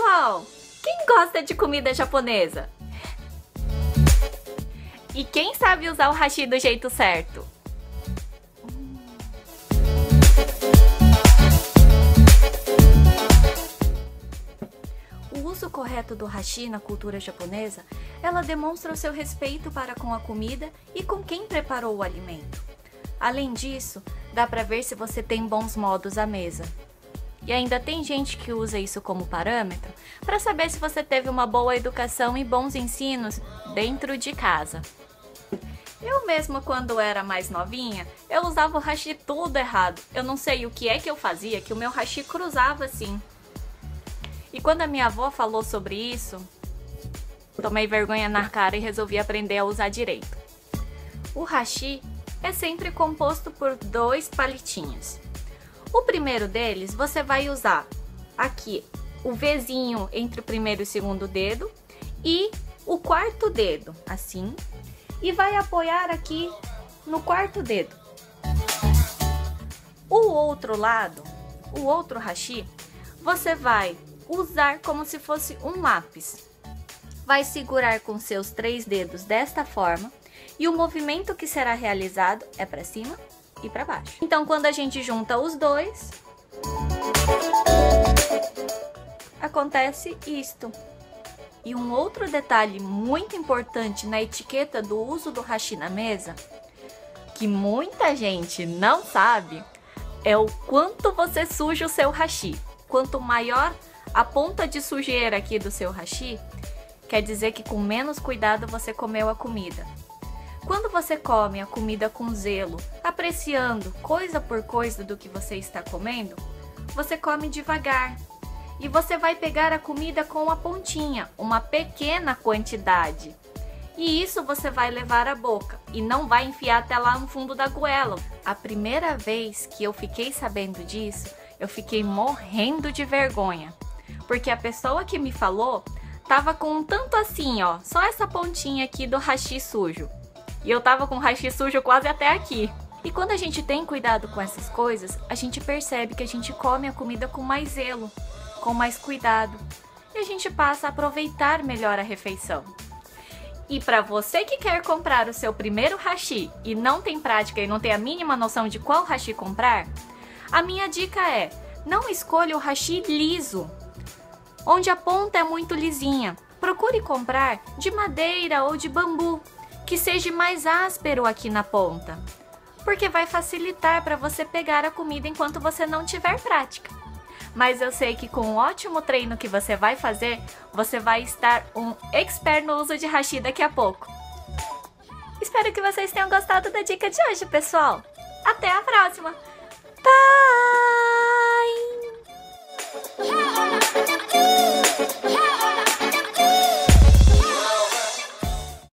pessoal! Quem gosta de comida japonesa? E quem sabe usar o hashi do jeito certo? O uso correto do hashi na cultura japonesa, ela demonstra o seu respeito para com a comida e com quem preparou o alimento. Além disso, dá para ver se você tem bons modos à mesa. E ainda tem gente que usa isso como parâmetro para saber se você teve uma boa educação e bons ensinos dentro de casa. Eu mesma, quando era mais novinha, eu usava o hashi tudo errado. Eu não sei o que é que eu fazia, que o meu hashi cruzava assim. E quando a minha avó falou sobre isso, tomei vergonha na cara e resolvi aprender a usar direito. O hashi é sempre composto por dois palitinhos. O primeiro deles você vai usar aqui o Vzinho entre o primeiro e o segundo dedo e o quarto dedo, assim, e vai apoiar aqui no quarto dedo. O outro lado, o outro hashi, você vai usar como se fosse um lápis. Vai segurar com seus três dedos desta forma e o movimento que será realizado é para cima e para baixo. Então, quando a gente junta os dois, acontece isto. E um outro detalhe muito importante na etiqueta do uso do hashi na mesa, que muita gente não sabe, é o quanto você suja o seu hashi. Quanto maior a ponta de sujeira aqui do seu hashi, quer dizer que com menos cuidado você comeu a comida. Quando você come a comida com zelo, apreciando coisa por coisa do que você está comendo, você come devagar, e você vai pegar a comida com a pontinha, uma pequena quantidade. E isso você vai levar à boca e não vai enfiar até lá no fundo da goela. A primeira vez que eu fiquei sabendo disso, eu fiquei morrendo de vergonha, porque a pessoa que me falou tava com um tanto assim, ó, só essa pontinha aqui do hashi sujo. E eu tava com o hashi sujo quase até aqui. E quando a gente tem cuidado com essas coisas, a gente percebe que a gente come a comida com mais zelo, com mais cuidado, e a gente passa a aproveitar melhor a refeição. E para você que quer comprar o seu primeiro hashi e não tem prática e não tem a mínima noção de qual hashi comprar, a minha dica é: não escolha o hashi liso, onde a ponta é muito lisinha. Procure comprar de madeira ou de bambu, que seja mais áspero aqui na ponta, porque vai facilitar para você pegar a comida enquanto você não tiver prática mas eu sei que com o ótimo treino que você vai fazer, você vai estar um expert no uso de hashi daqui a pouco. Espero que vocês tenham gostado da dica de hoje, pessoal. Até a próxima. Bye!